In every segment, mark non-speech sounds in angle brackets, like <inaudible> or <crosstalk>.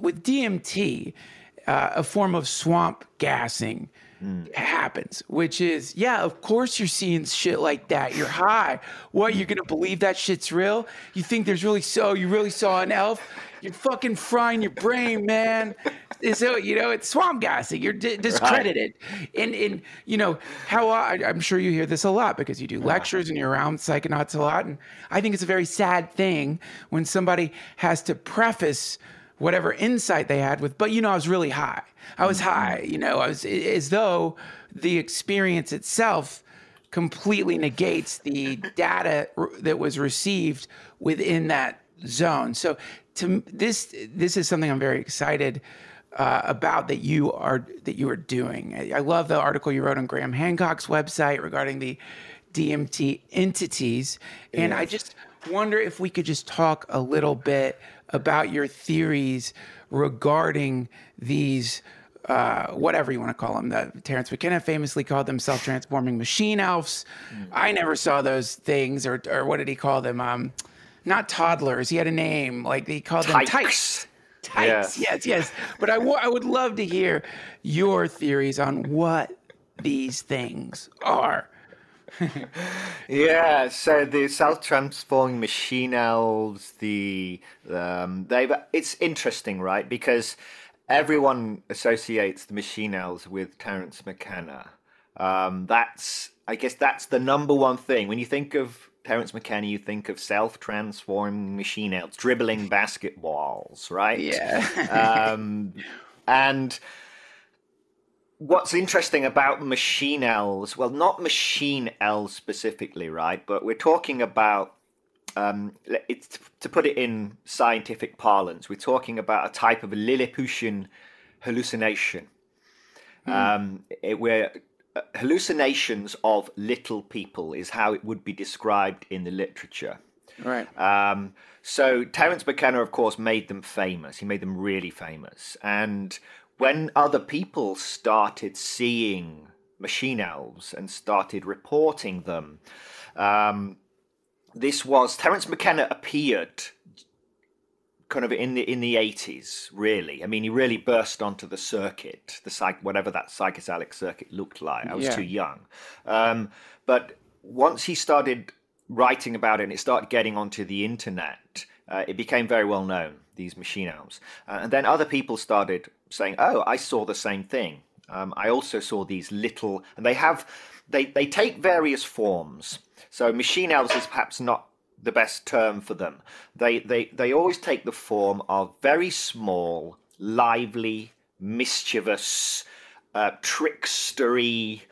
with DMT, uh, a form of swamp gassing mm. happens, which is, yeah, of course you're seeing shit like that. You're high. What, you're going to believe that shit's real? You think there's really so, you really saw an elf? You're fucking frying your brain, man. So, you know, it's swamp gassing. You're di- discredited. Right. And, and, you know, how I, I'm sure you hear this a lot because you do lectures and you're around psychonauts a lot. And I think it's a very sad thing when somebody has to preface whatever insight they had with, but you know, I was really high. I was mm-hmm. high, you know, I was as though the experience itself completely negates the data that was received within that zone. So to this, this is something I'm very excited uh, about that you are that you are doing. I, I love the article you wrote on Graham Hancock's website regarding the DMT entities, and yes. I just wonder if we could just talk a little bit about your theories regarding these. Uh, whatever you want to call them. The, Terence McKenna famously called them self-transforming machine elves. Mm. I never saw those things, or or what did he call them? Um, not toddlers. He had a name. Like he called them tykes. Tykes. Yes, yes. yes. But I, w- I would love to hear your theories on what these things are <laughs> yeah, so the self-transforming machine elves, the um, they it's interesting, right? Because everyone associates the machine elves with Terence McKenna. Um, that's I guess that's the number one thing when you think of Terence McKenna, you think of self-transforming machine elves dribbling basketballs, right? Yeah. <laughs> um, and what's interesting about machine elves, well, not machine elves specifically, right? But we're talking about, um, it's, to put it in scientific parlance, we're talking about a type of Lilliputian hallucination. Mm. Um, it, where uh, hallucinations of little people is how it would be described in the literature. Right. Um, so Terence McKenna, of course, made them famous. He made them really famous. And when other people started seeing machine elves and started reporting them, um, this was Terence McKenna appeared kind of in the in the eighties. Really, I mean, he really burst onto the circuit, the psych, whatever that psychedelic circuit looked like. I was yeah. too young, um, but once he started writing about it and it started getting onto the internet, uh, it became very well known. These machine elves, uh, and then other people started saying, "Oh, I saw the same thing. Um, I also saw these little," and they have they they take various forms. So machine elves is perhaps not the best term for them. They they they always take the form of very small, lively, mischievous, uh, trickstery.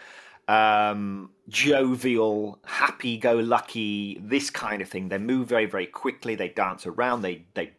Um, jovial, happy-go-lucky, this kind of thing. They move very, very quickly. They dance around. They they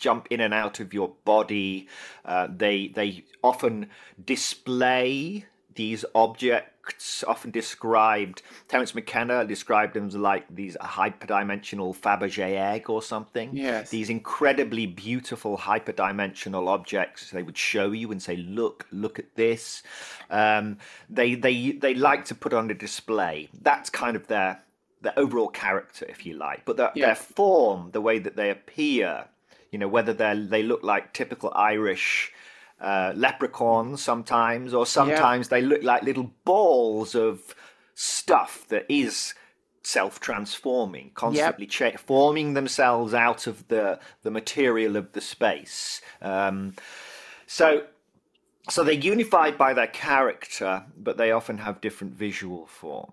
jump in and out of your body. Uh, they they often display these objects, often described. Terence McKenna described them as like these hyperdimensional Fabergé egg or something. Yes. These incredibly beautiful hyperdimensional objects. They would show you and say, "Look, look at this." Um, they they they like to put on a display. That's kind of their their overall character, if you like. But their, yeah. their form, the way that they appear, you know, whether they they look like typical Irish uh, leprechauns sometimes, or sometimes yeah. they look like little balls of stuff that is self-transforming, constantly yep. cha- forming themselves out of the the material of the space. Um, so. So they're unified by their character, but they often have different visual form.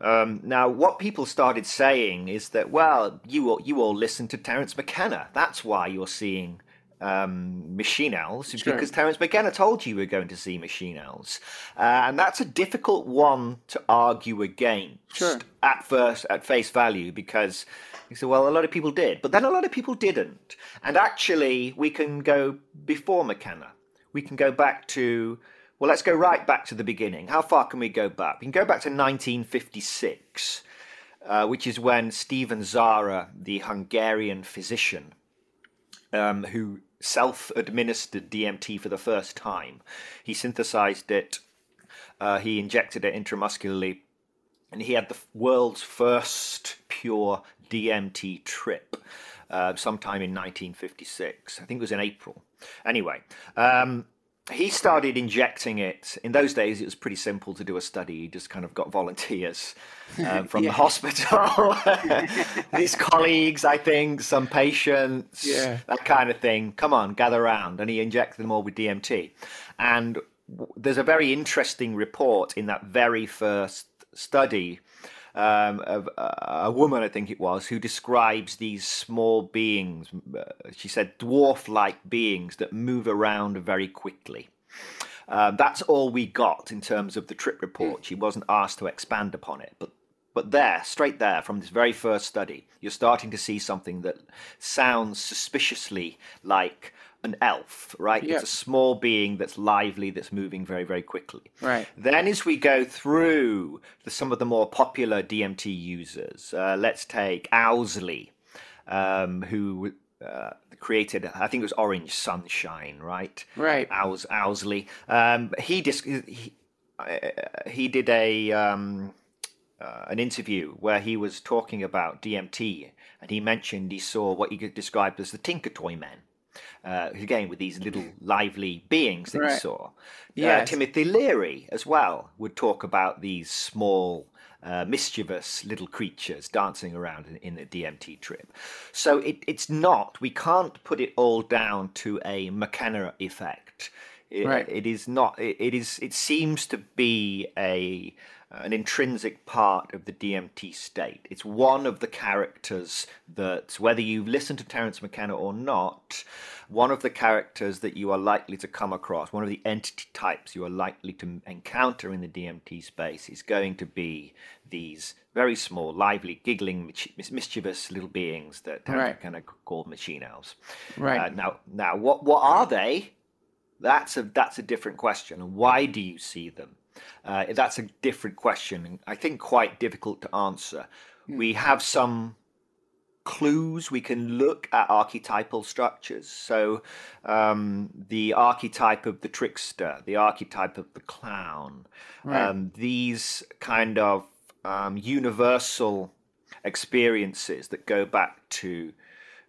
Um, now, what people started saying is that, well, you all, you all listen to Terence McKenna. That's why you're seeing um, Machine Elves, sure. because Terence McKenna told you you were going to see Machine Elves. Uh, and that's a difficult one to argue against sure. at first, at face value, because you say, well, a lot of people did, but then a lot of people didn't. And actually, we can go before McKenna. We can go back to well, let's go right back to the beginning. How far can we go back? We can go back to 1956, uh, which is when Stephen Szára, the Hungarian physician, um, who self administered DMT for the first time, he synthesized it, uh, he injected it intramuscularly, and he had the world's first pure DMT trip uh, sometime in 1956. I think it was in April. Anyway, um, he started injecting it. In those days, it was pretty simple to do a study. He just kind of got volunteers uh, <laughs> from the hospital, <laughs> his colleagues, I think, some patients, yeah. that kind of thing. Come on, gather around. And he injected them all with DMT. And there's a very interesting report in that very first study um, of a woman, I think it was, who describes these small beings. Uh, she said dwarf-like beings that move around very quickly. Uh, that's all we got in terms of the trip report. She wasn't asked to expand upon it, but but there, straight there, from this very first study, you're starting to see something that sounds suspiciously like an elf, right? It's a small being that's lively, that's moving very, very quickly. Right. Then, as we go through the, some of the more popular DMT users, uh, let's take Owsley, um, who uh, created, I think it was Orange Sunshine, right? Right. Owsley. Um, he, dis- he, uh, he did a. Um, uh, an interview where he was talking about DMT, and he mentioned he saw what he described as the Tinker Toy Men uh, again with these little <laughs> lively beings that Right. he saw. Yes. Uh, Timothy Leary as well would talk about these small, uh, mischievous little creatures dancing around in, in the DMT trip. So it, it's not. We can't put it all down to a McKenna effect. It, Right. it is not. It, it is. It seems to be a an intrinsic part of the DMT state. It's one of the characters that, whether you've listened to Terence McKenna or not, one of the characters that you are likely to come across, one of the entity types you are likely to encounter in the DMT space is going to be these very small, lively, giggling, mischievous little beings that Terence Right. McKenna called machine elves. Right. Uh, now, now, what what are they? That's a that's a different question. And why do you see them? Uh, that's a different question, and I think quite difficult to answer. We have some clues. We can look at archetypal structures. So, um, the archetype of the trickster, the archetype of the clown, Right. um, these kind of um, universal experiences that go back to,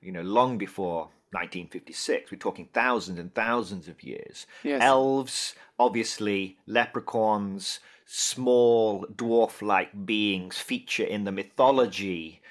you know, long before 1956. We're talking thousands and thousands of years. Yes. Elves, obviously, leprechauns, small dwarf-like beings feature in the mythology,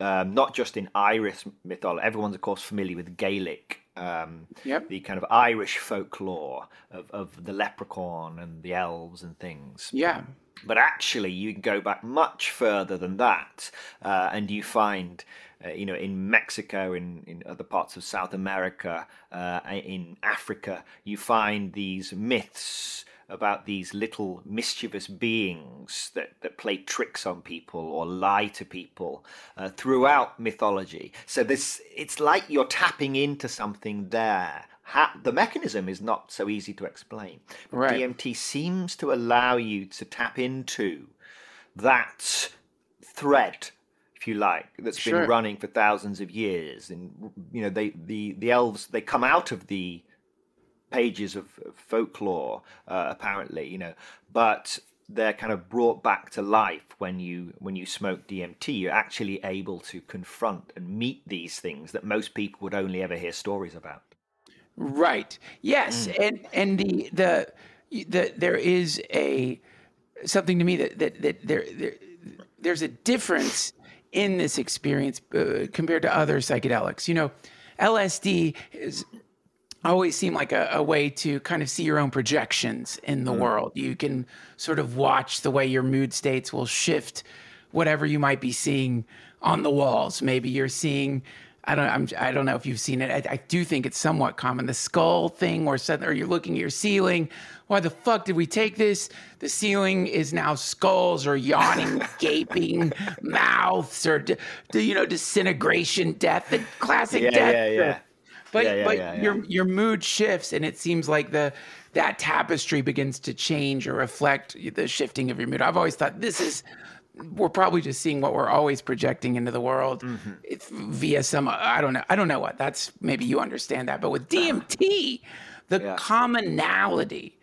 um, not just in Irish mythology. Everyone's, of course, familiar with Gaelic. Um, Yep. The kind of Irish folklore of, of the leprechaun and the elves and things. Yeah. But actually, you can go back much further than that, uh, and you find, uh, you know, in Mexico, in, in other parts of South America, uh, in Africa, you find these myths about these little mischievous beings that, that play tricks on people or lie to people uh, throughout mythology. So this, it's like you're tapping into something there. Ha- the mechanism is not so easy to explain. But Right. DMT seems to allow you to tap into that thread, if you like, that's Sure. been running for thousands of years. And you know, they the the elves they come out of the pages of, of folklore, uh, apparently, you know, but they're kind of brought back to life when you when you smoke DMT. You're actually able to confront and meet these things that most people would only ever hear stories about. Right. Yes. And and the the the there is a something to me that that that there there there's a difference in this experience uh, compared to other psychedelics. You know, LSD is always seem like a, a way to kind of see your own projections in the hmm. world. You can sort of watch the way your mood states will shift whatever you might be seeing on the walls. Maybe you're seeing I don't I'm, I don't know if you've seen it. I, I do think it's somewhat common. The skull thing or or you're looking at your ceiling. Why the fuck did we take this? The ceiling is now skulls or yawning, <laughs> gaping mouths or you know disintegration, death, the classic Yeah, death. yeah, yeah. But Yeah, yeah, but yeah, your your mood shifts, and it seems like the that tapestry begins to change or reflect the shifting of your mood. I've always thought this is we're probably just seeing what we're always projecting into the world Mm-hmm. via some I don't know I don't know what that's maybe you understand that, but with DMT, the commonality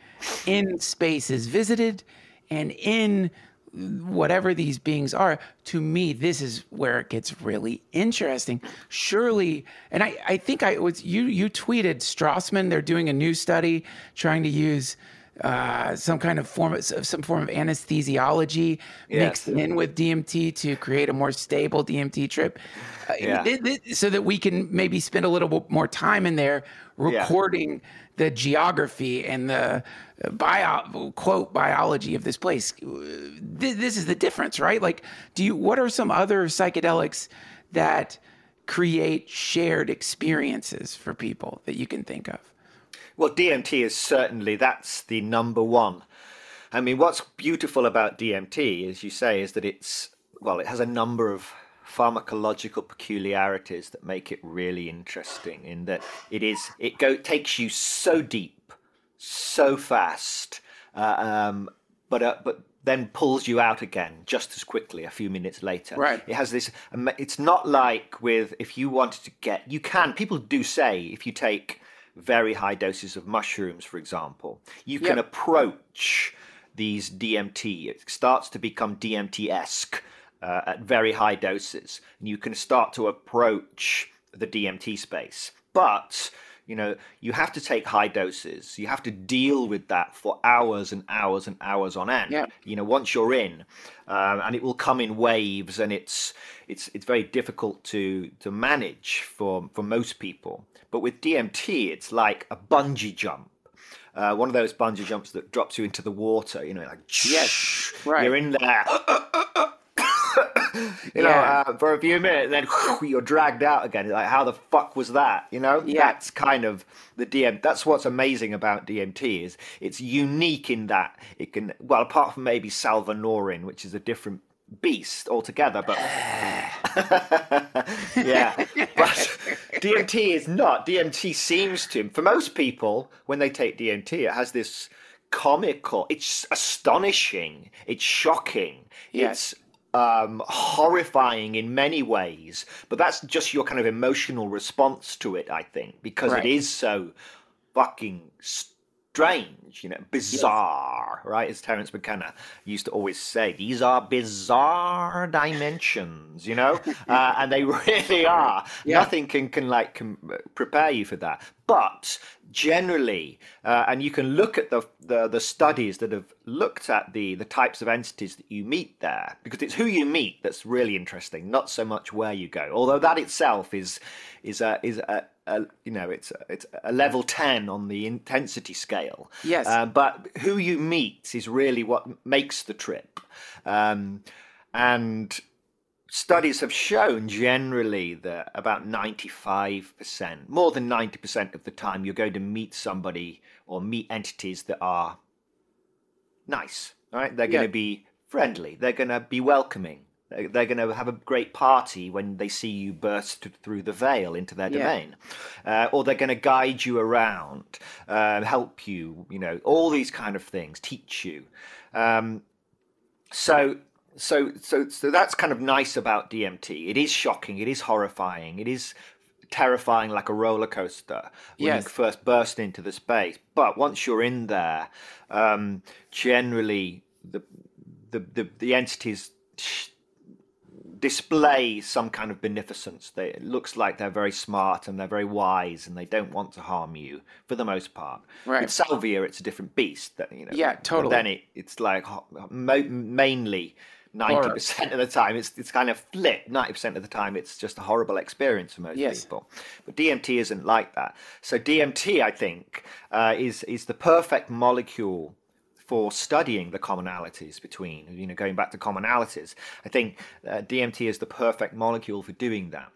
in spaces visited and in whatever these beings are, to me, this is where it gets really interesting. Surely, and I, I think I was you you tweeted Strassman, they're doing a new study trying to use uh, some kind of form of some form of anesthesiology yes. mixed in with DMT to create a more stable DMT trip. Uh, yeah. so that we can maybe spend a little more time in there recording yeah. the geography and the uh, bio quote biology of this place. This is the difference, right? Like, do you? What are some other psychedelics that create shared experiences for people that you can think of? Well, DMT is certainly that's the number one. I mean, what's beautiful about DMT, as you say, is that it's well, it has a number of pharmacological peculiarities that make it really interesting. In that it is, it go takes you so deep, so fast, uh, um, but uh, but then pulls you out again just as quickly a few minutes later. Right. It has this. It's not like with if you wanted to get. You can. People do say if you take very high doses of mushrooms, for example, you can yep. approach these DMT. It starts to become DMT esque uh, at very high doses, and you can start to approach the DMT space. But you know you have to take high doses you have to deal with that for hours and hours and hours on end yeah. you know once you're in um, and it will come in waves and it's it's it's very difficult to to manage for for most people but with DMT, it's like a bungee jump. Uh, one of those bungee jumps that drops you into the water, you know, like yes, right. you're in there, <laughs> you know, uh, for a few minutes, then <laughs> you're dragged out again. Like, how the fuck was that? You know, yeah. that's kind of the DM. That's what's amazing about DMT is it's unique in that it can, well, apart from maybe Salvinorin, which is a different beast altogether. But <sighs> <laughs> yeah, but DMT is not. DMT seems to, for most people, when they take DMT, it has this comical. It's astonishing. It's shocking. Yes. It's um, horrifying in many ways, but that's just your kind of emotional response to it, I think, because right. it is so fucking strange, you know, bizarre, yes. right? As Terence McKenna used to always say, these are bizarre dimensions, you know, <laughs> uh, and they really are. Yeah. Nothing can can like can prepare you for that. But generally, uh, and you can look at the, the, the studies that have looked at the the types of entities that you meet there, because it's who you meet that's really interesting, not so much where you go. Although that itself is is a is a, a you know it's a, it's a level ten on the intensity scale. Yes, uh, but who you meet is really what makes the trip, um, and studies have shown generally that about 95%, more than 90% of the time, you're going to meet somebody or meet entities that are nice, right? They're going to be friendly, they're going to be welcoming. They're going to have a great party when they see you burst through the veil into their domain, yeah. uh, or they're going to guide you around, uh, help you, you know, all these kind of things, teach you. Um, so so so so that's kind of nice about DMT. It is shocking. It is horrifying. It is terrifying like a roller coaster when yes. you first burst into the space. But once you're in there, um, generally the the the, the entities display some kind of beneficence. They, it looks like they're very smart and they're very wise and they don't want to harm you for the most part. Right. With Salvia, it's a different beast. That you know. Yeah, totally. then it, it's like mainly ninety percent of the time it's it's kind of flipped. Ninety percent of the time it's just a horrible experience for most yes. people. But DMT isn't like that. So DMT, I think, uh, is is the perfect molecule for studying the commonalities between you know going back to commonalities. I think uh, DMT is the perfect molecule for doing that.